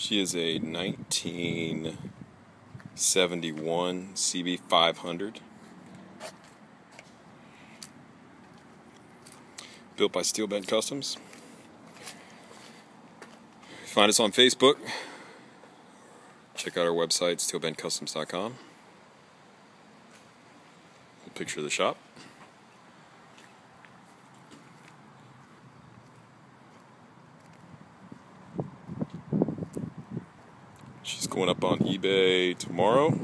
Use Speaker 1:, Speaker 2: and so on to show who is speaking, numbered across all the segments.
Speaker 1: She is a 1971 CB500. Built by Steel Bent Customs. Find us on Facebook. Check out our website, steelbentcustoms.com. A picture of the shop. She's going up on eBay tomorrow.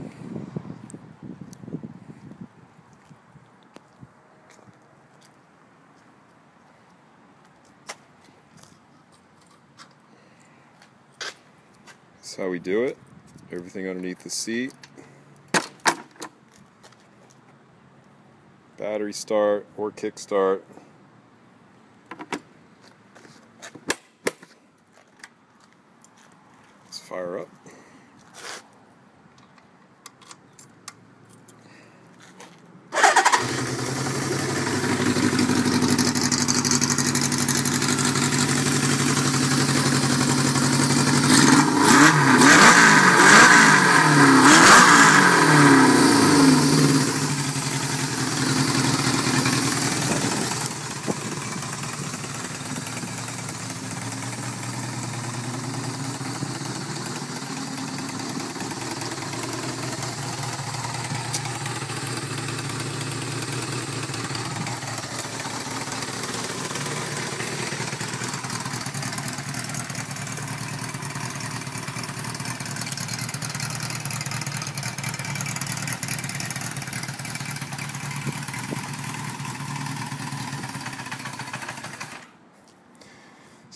Speaker 1: That's how we do it. Everything underneath the seat. Battery start or kick start. Let's fire up.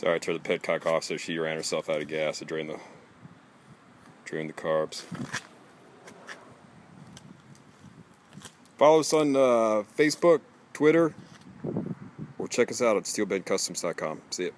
Speaker 1: Sorry, I turned the petcock off so she ran herself out of gas to drain the drain the carbs. Follow us on uh, Facebook, Twitter, or check us out at steelbentcustoms.com. See you.